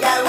Yeah.